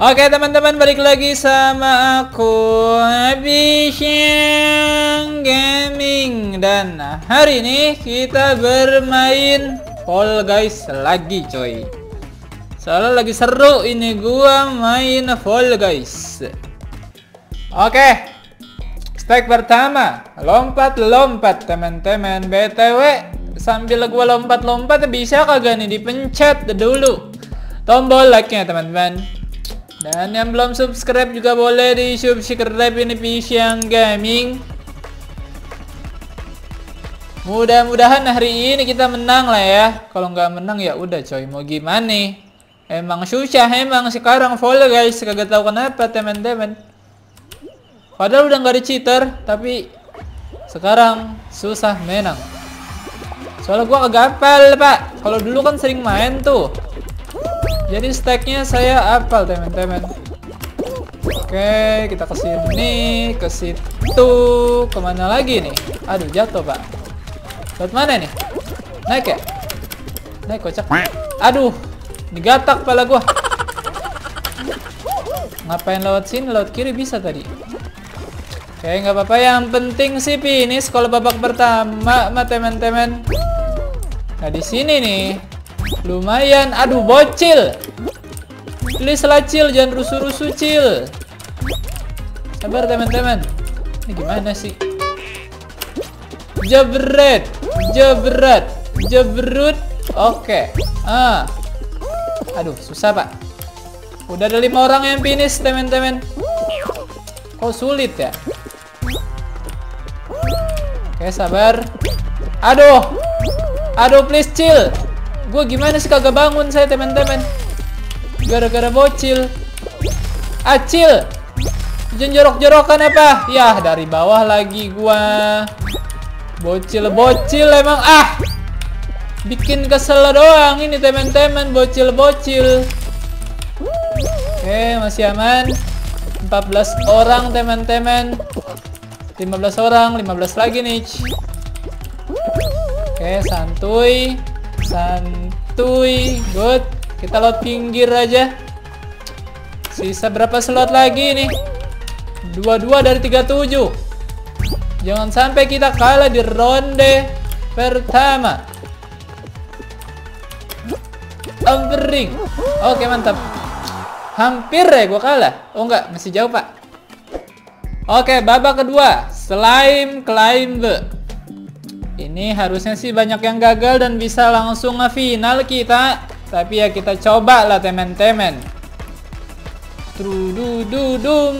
Oke teman-teman balik lagi sama aku Abishang Gaming. Dan hari ini kita bermain Fall Guys lagi coy. Soalnya lagi seru ini gua main Fall Guys. Oke Stack pertama. Lompat-lompat teman-teman. BTW Sambil gua lompat-lompat bisa kagak nih dipencet dulu? Tombol like-nya teman-teman dan yang belum subscribe juga boleh di subscribe ini Pisang Gaming. Mudah-mudahan hari ini kita menang lah ya. Kalau nggak menang ya udah coy, mau gimana? Emang susah emang sekarang follow guys, kagak tahu kenapa teman-teman. Padahal udah nggak ada cheater, tapi sekarang susah menang. Soalnya gua kagak hafal, Pak. Kalau dulu kan sering main tuh. Jadi stacknya saya hafal teman-teman. Oke, kita ke sini, ke situ, ke mana lagi nih? Aduh, jatuh pak. Lewat mana nih? Naik ya? Naik kocak. Aduh, digatak pala gua. Ngapain lewat sini? Lewat kiri bisa tadi. Oke, nggak apa-apa. Yang penting sih finish kalau babak pertama, teman-teman. Nah di sini nih, Lumayan. Aduh, bocil. Please lah, cil. Jangan rusuh-rusuh, cil. Sabar, teman-teman. Ini gimana sih? Jebret. Jebret. Jebrut. Oke. Ah. Aduh, susah, Pak. Udah ada lima orang yang finish, teman-teman. Kok sulit ya? Oke, sabar. Aduh. Aduh, please, chill. Gue gimana sih kagak bangun saya teman-teman Gara-gara bocil. Acil! Jangan jorok-jorokan apa? Ya dari bawah lagi gua. Bocil-bocil emang. Ah! Bikin kesel doang ini teman-teman Bocil-bocil Oke masih aman. 14 orang teman-teman 15 orang 15 lagi nih Oke santuy Santuy, good. Kita load pinggir aja. Sisa berapa slot lagi nih? Dua-dua dari 37. Jangan sampai kita kalah di ronde pertama. Hampering. Oke, mantap. Hampir ya gua kalah. Oh enggak, masih jauh, Pak. Oke, babak kedua. Slime climb. Ini harusnya sih banyak yang gagal dan bisa langsung final kita. Tapi ya kita coba lah teman-teman. Trudududum.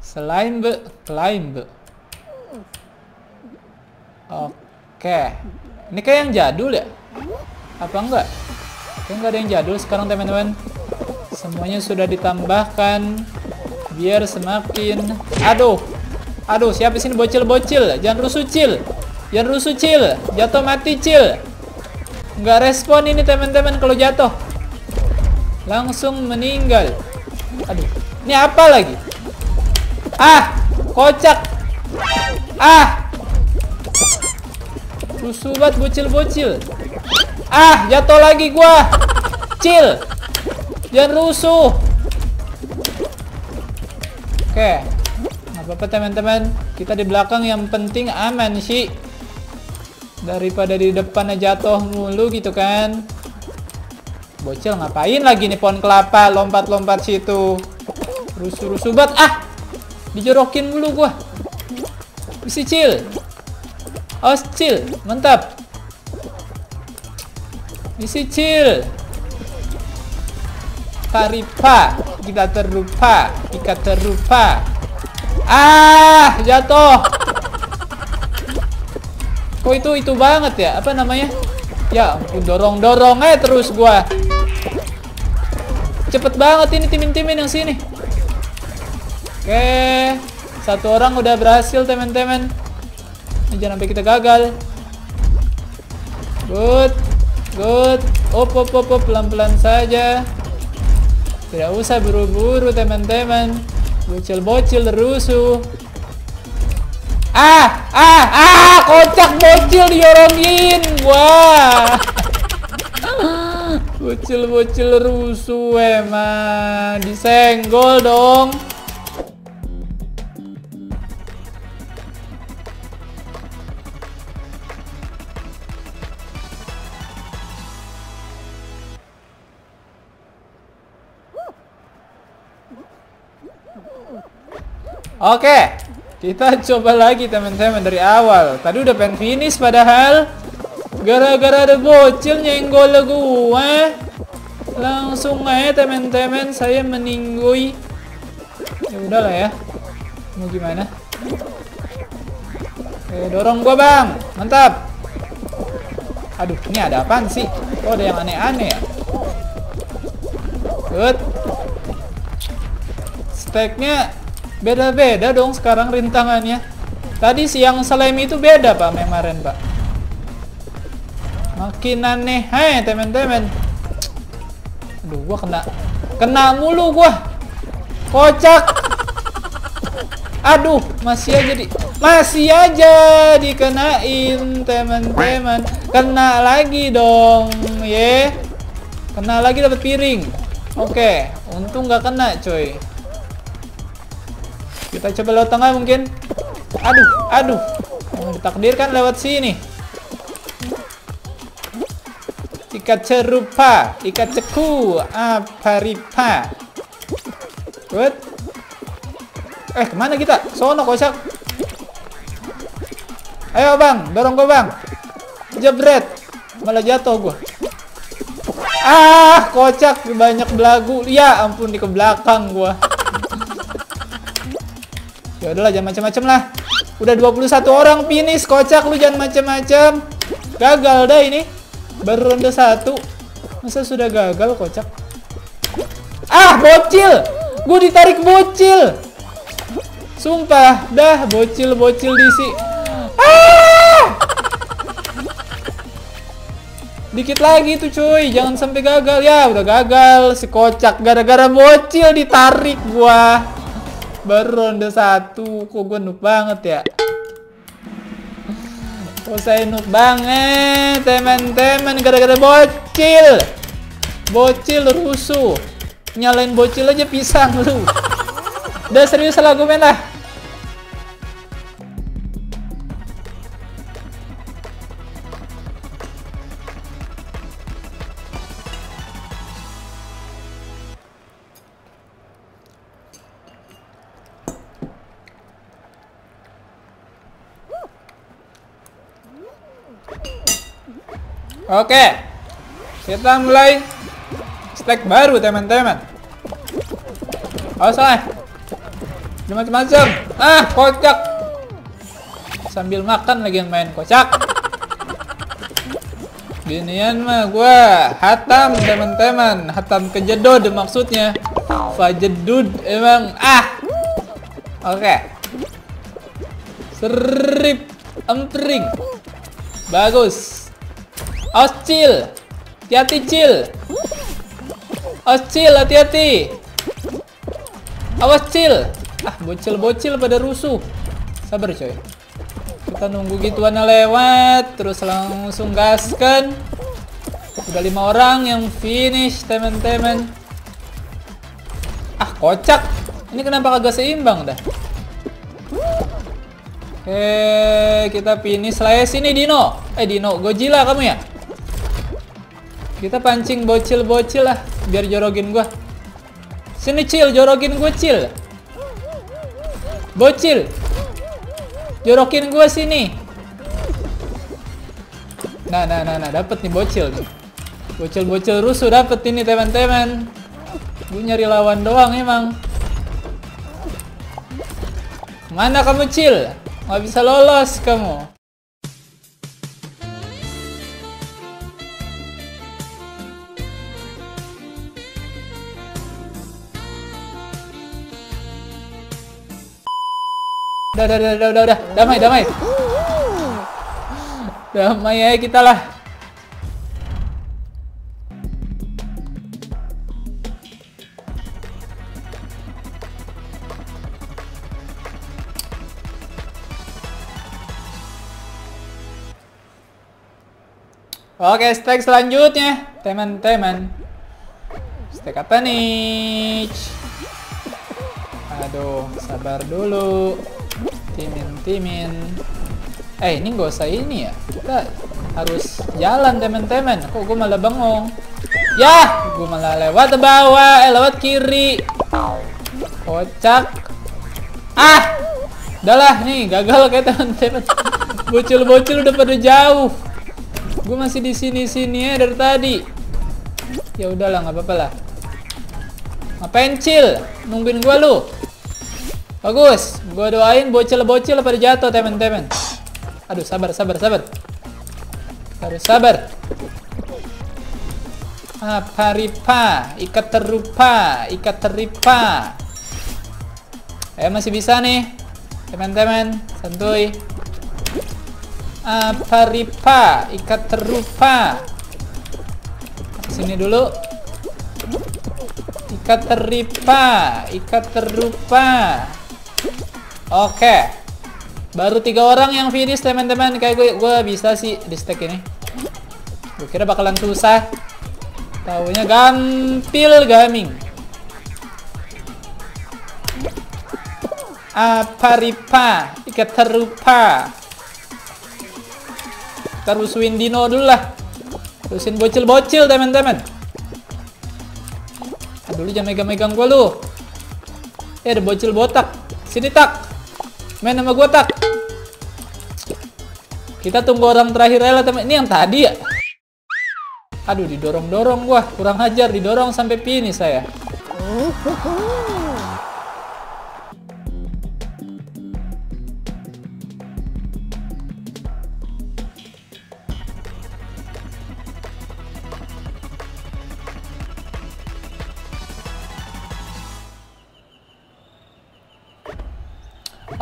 Selain be, climb be. Oke. Ini kayak yang jadul ya? Apa enggak? Kayak enggak ada yang jadul sekarang teman-teman. Semuanya sudah ditambahkan biar semakin aduh Aduh, siapa sini bocil-bocil? Jangan rusuh, cil. Jangan rusuh, cil. Jatuh mati, cil. Nggak respon ini teman-teman kalau jatuh. Langsung meninggal. Aduh, ini apa lagi? Ah, kocak. Ah. Rusuh banget bocil-bocil. Ah, jatuh lagi gua. Cil. Jangan rusuh. Oke. Okay apa-apa teman-teman kita di belakang yang penting aman sih. Daripada di depan jatuh mulu gitu kan. Bocil ngapain lagi nih pohon kelapa? Lompat-lompat situ. Rusuh-rusuh bat ah! Dijorokin mulu gua. Isi cil. Oh cil. Mantap. Isi cil. Taripa kita terlupa. Kita terlupa Ah, jatuh. Kok itu itu banget ya? Apa namanya? Ya, dorong-dorong aja terus gua. Cepet banget ini timin-timin yang sini. Oke, satu orang udah berhasil teman-teman. Jangan sampai kita gagal. Good, good. Op, op, op, pelan-pelan saja. Tidak usah buru-buru teman-teman. Bocil-bocil rusuh. Ah, ah, ah, kocak bocil diorongin. Wah. Bocil-bocil rusuh emang Disenggol dong Oke, kita coba lagi teman-teman dari awal. Tadi udah pengen finish padahal gara-gara ada bocil nyenggol gua. Langsung aja teman-teman saya meninggui. Ya udahlah ya. Mau gimana? Oke, dorong gua, Bang. Mantap. Aduh, ini ada apaan sih? Oh, ada yang aneh-aneh ya. Good. Stacknya Beda-beda dong sekarang rintangannya. Tadi siang slime itu beda pak kemarin pak. Makin aneh, hai teman-teman. Aduh, gua kena kena mulu gua. Kocak. Aduh, masih aja di masih aja dikenain teman-teman. Kena lagi dong, ye. Kena lagi dapat piring. Oke, untung nggak kena, coy. Kita coba lewat tengah mungkin. Aduh, aduh. Yang ditakdirkan lewat sini. Ikat cerupa, ikat ceku, apa ripa. Good. Eh, ke mana kita? Sono kosak. Ayo bang, dorong gua bang. Jebret. Malah jatuh gua. Ah, kocak banyak belagu. Ya ampun di ke belakang gua. Ya udahlah jangan macam-macam lah. Udah 21 orang finish, kocak lu jangan macam-macam. Gagal dah ini. Baru ronde 1. Masa sudah gagal kocak? Ah, bocil. Gue ditarik bocil. Sumpah, dah bocil-bocil di si. Ah! Dikit lagi tuh cuy, jangan sampai gagal ya. Udah gagal si kocak gara-gara bocil ditarik gua. Baru ronde satu. Kok gue noob banget ya? Kok saya noob banget, teman-teman. Gara-gara bocil. Bocil rusuh. Nyalain bocil aja pisang lu. Udah serius lah gue main lah. Oke. Kita mulai stack baru, teman-teman. Oh, salah. Macam-macam. Ah, kocak. Sambil makan lagi yang main kocak. Ginian mah gua hatam teman-teman, hatam kejedod maksudnya. Fajedud emang ah. Oke. Okay. Serip empring. Bagus. Oscil. Hati-hati, Cil. Oscil, hati-hati. Awas, Cil. Ah, bocil-bocil pada rusuh. Sabar, coy. Kita nunggu gituan lewat, terus langsung gaskan. Udah lima orang yang finish, teman-teman. Ah, kocak. Ini kenapa kagak seimbang dah? Oke, kita finish lah ya sini Dino. Eh Dino, Godzilla kamu ya? Kita pancing bocil-bocil lah biar jorogin gua. Sini cil, jorogin gua cil. Bocil. Jorokin gua sini. Nah, nah, nah, nah, dapat nih bocil. Bocil-bocil rusuh dapat ini teman-teman. Gue nyari lawan doang emang. Mana kamu cil? Nggak bisa lolos kamu. Udah, udah, udah, udah, udah, damai, damai. Damai ya kita lah. Oke, stack selanjutnya, teman-teman. kata nih. Aduh, sabar dulu. Timin, timin. Eh, ini gak usah ini ya. Kita harus jalan, teman-teman. Kok gue malah bengong? Ya, gue malah lewat bawah, eh lewat kiri. Kocak. Ah, udahlah nih, gagal kayak teman-teman. Bocil-bocil udah pada jauh. Gue masih di sini-sini ya dari tadi. Ya udahlah, nggak apa-apa lah. Ngapain chill? Nungguin gua lu. Bagus. Gua doain bocil-bocil pada jatuh, teman-teman. Aduh, sabar, sabar, sabar. Harus sabar. Apa ripa? Ikat terupa, ikat teripa. Eh masih bisa nih. Teman-teman, santuy. Apa ripa? Ikat terupa. Sini dulu. Ikat teripa, ikat terupa. Oke. Baru tiga orang yang finish teman-teman. Kayak gue, gue bisa sih di stack ini. Gue kira bakalan susah. Taunya gampil gaming. Apa ripa? Ikat terupa. Terus Dino dulu lah. Terusin bocil-bocil teman-teman. Dulu jangan megang-megang gua lu. Eh ada bocil botak. Sini tak. Main sama gua tak. Kita tunggu orang terakhir rela teman. Ini yang tadi ya. Aduh didorong-dorong gua. Kurang ajar didorong sampai finish saya.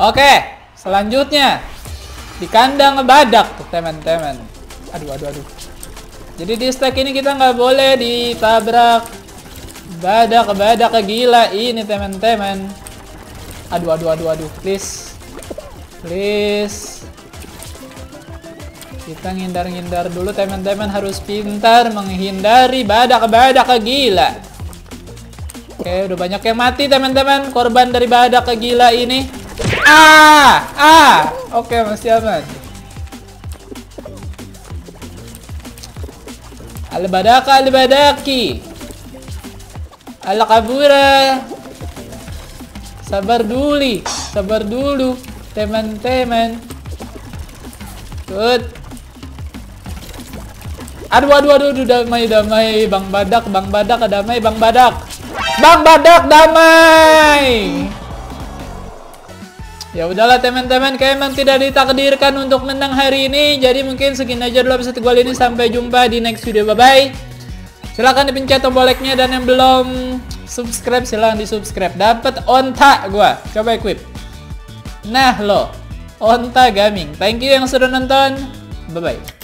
Oke, selanjutnya di kandang badak, teman-teman. Aduh, aduh, aduh. Jadi di stack ini kita nggak boleh ditabrak badak-badak gila ini, teman-teman. Aduh, aduh, aduh, aduh. Please, please. Kita ngindar-ngindar dulu, teman-teman. Harus pintar menghindari badak-badak gila. Oke, udah banyak yang mati, teman-teman. Korban dari badak gila ini. Ah! Ah! Oke, masih aman. Al-badaka al-badaki. Al-kabura. Sabar dulu. Sabar dulu, teman-teman. Good. Aduh, aduh, aduh, aduh, damai, damai, Bang Badak, Bang Badak, damai, Bang Badak. Bang Badak, damai. Ya udahlah teman-teman, kayak emang tidak ditakdirkan untuk menang hari ini. Jadi mungkin segini aja dulu episode gol ini. Sampai jumpa di next video. Bye-bye. Silahkan dipencet tombol like-nya dan yang belum subscribe silahkan di subscribe. Dapat onta gua. Coba equip. Nah lo, onta gaming. Thank you yang sudah nonton. Bye-bye.